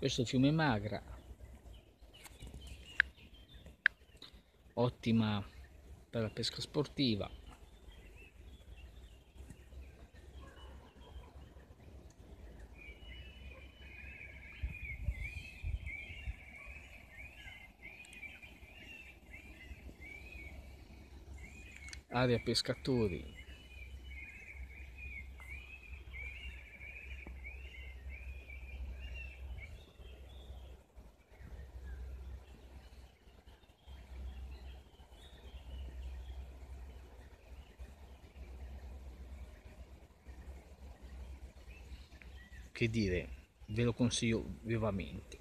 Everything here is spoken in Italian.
questo fiume Magra. Ottima per la pesca sportiva. Area pescatori che dire ve lo consiglio vivamente